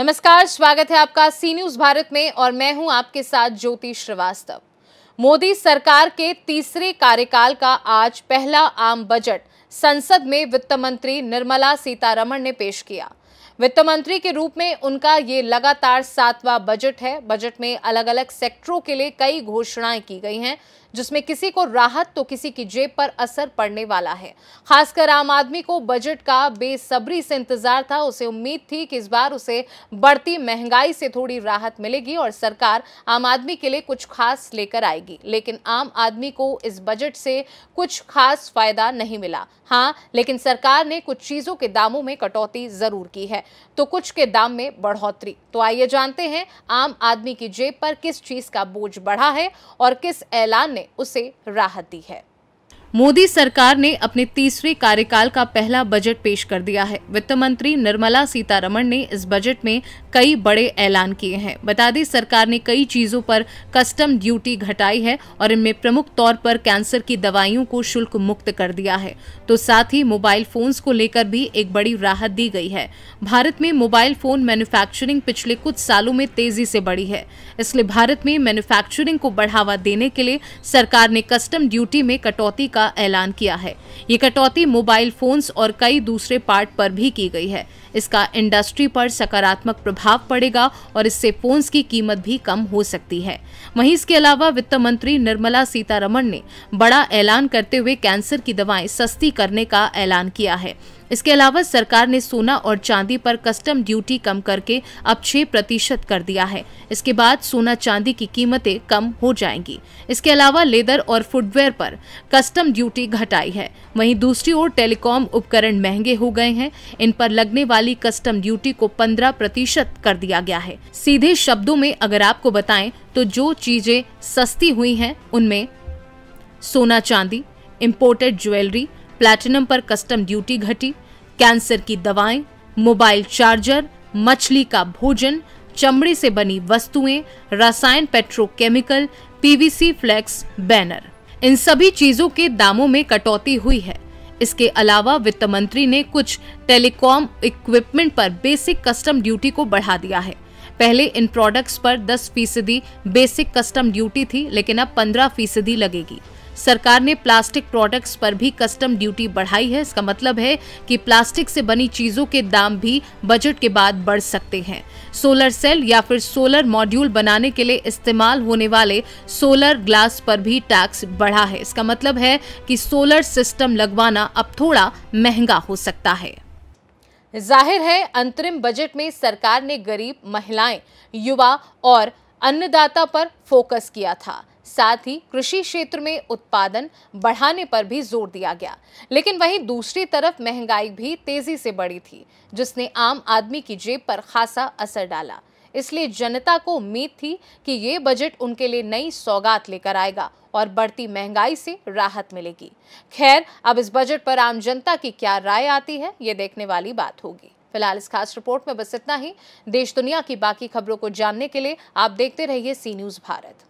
नमस्कार, स्वागत है आपका सी न्यूज़ भारत में और मैं हूँ आपके साथ ज्योति श्रीवास्तव। मोदी सरकार के तीसरे कार्यकाल का आज पहला आम बजट संसद में वित्त मंत्री निर्मला सीतारमण ने पेश किया। वित्त मंत्री के रूप में उनका ये लगातार सातवां बजट है। बजट में अलग अलग सेक्टरों के लिए कई घोषणाएँ की गई हैं, जिसमें किसी को राहत तो किसी की जेब पर असर पड़ने वाला है। खासकर आम आदमी को बजट का बेसब्री से इंतज़ार था। उसे उम्मीद थी कि इस बार उसे बढ़ती महँगाई से थोड़ी राहत मिलेगी और सरकार आम आदमी के लिए कुछ खास लेकर आएगी। लेकिन आम आदमी को इस बजट से कुछ खास फ़ायदा नहीं मिला। हाँ लेकिन सरकार ने कुछ चीज़ों के दामों में कटौती ज़रूर की। है। तो कुछ के दाम में बढ़ोतरी। तो आइए जानते हैं, आम आदमी की जेब पर किस चीज़ का बोझ बढ़ा है और किस ऐलान ने उसे राहत दी है। मोदी सरकार ने अपने तीसरे कार्यकाल का पहला बजट पेश कर दिया है। वित्त मंत्री निर्मला सीतारमण ने इस बजट में कई बड़े ऐलान किए हैं। बता दें, सरकार ने कई चीज़ों पर कस्टम ड्यूटी घटाई है और इनमें प्रमुख तौर पर कैंसर की दवाइयों को शुल्क मुक्त कर दिया है। तो साथ ही मोबाइल फोन्स को लेकर भी एक बड़ी राहत दी गई है। भारत में मोबाइल फ़ोन मैन्युफैक्चरिंग पिछले कुछ सालों में तेज़ी से बढ़ी है। इसलिए भारत में मैन्युफैक्चरिंग को बढ़ावा देने के लिए सरकार ने कस्टम ड्यूटी में कटौती का का ऐलान किया है। ये कटौती मोबाइल फोन्स और कई दूसरे पार्ट पर भी की गई है। इसका इंडस्ट्री पर सकारात्मक प्रभाव पड़ेगा और इससे फोन्स की कीमत भी कम हो सकती है। वहीं इसके अलावा वित्त मंत्री निर्मला सीतारमण ने बड़ा ऐलान करते हुए कैंसर की दवाएँ सस्ती करने का ऐलान किया है। इसके अलावा सरकार ने सोना और चांदी पर कस्टम ड्यूटी कम करके अब छह प्रतिशत कर दिया है। इसके बाद सोना चांदी की कीमतें कम हो जाएँगी। इसके अलावा लेदर और फुटवेयर पर कस्टम ड्यूटी घटाई है। वहीं दूसरी ओर टेलीकॉम उपकरण महँगे हो गए हैं। इन पर लगने वाली कस्टम ड्यूटी को पंद्रह प्रतिशत कर दिया गया है। सीधे शब्दों में अगर आपको बताएँ तो जो चीज़ें सस्ती हुई हैं, उनमें सोना चांदी इम्पोर्टेड ज्वेलरी प्लैटिनम पर कस्टम ड्यूटी घटी कैंसर की दवाएँ मोबाइल चार्जर मछली का भोजन, चमड़े से बनी वस्तुएँ, रसायन पेट्रोकेमिकल पीवीसी फ्लेक्स बैनर इन सभी चीज़ों के दामों में कटौती हुई है। इसके अलावा वित्त मंत्री ने कुछ टेलीकॉम इक्विपमेंट पर बेसिक कस्टम ड्यूटी को बढ़ा दिया है। पहले इन प्रोडक्ट्स पर 10 फ़ीसदी बेसिक कस्टम ड्यूटी थी, लेकिन अब 15 फ़ीसदी लगेगी। सरकार ने प्लास्टिक प्रोडक्ट्स पर भी कस्टम ड्यूटी बढ़ाई है। इसका मतलब है कि प्लास्टिक से बनी चीज़ों के दाम भी बजट के बाद बढ़ सकते हैं। सोलर सेल या फिर सोलर मॉड्यूल बनाने के लिए इस्तेमाल होने वाले सोलर ग्लास पर भी टैक्स बढ़ा है। इसका मतलब है कि सोलर सिस्टम लगवाना अब थोड़ा महँगा हो सकता है। ज़ाहिर है, अंतरिम बजट में सरकार ने गरीब महिलाएँ, युवा और अन्नदाता पर फोकस किया था। साथ ही कृषि क्षेत्र में उत्पादन बढ़ाने पर भी ज़ोर दिया गया। लेकिन वहीं दूसरी तरफ़ महँगाई भी तेज़ी से बढ़ी थी, जिसने आम आदमी की जेब पर खासा असर डाला। इसलिए जनता को उम्मीद थी कि ये बजट उनके लिए नई सौगात लेकर आएगा और बढ़ती महँगाई से राहत मिलेगी। खैर, अब इस बजट पर आम जनता की क्या राय आती है, ये देखने वाली बात होगी। फ़िलहाल इस खास रिपोर्ट में बस इतना ही। देश दुनिया की बाकी खबरों को जानने के लिए आप देखते रहिए सी न्यूज़ भारत।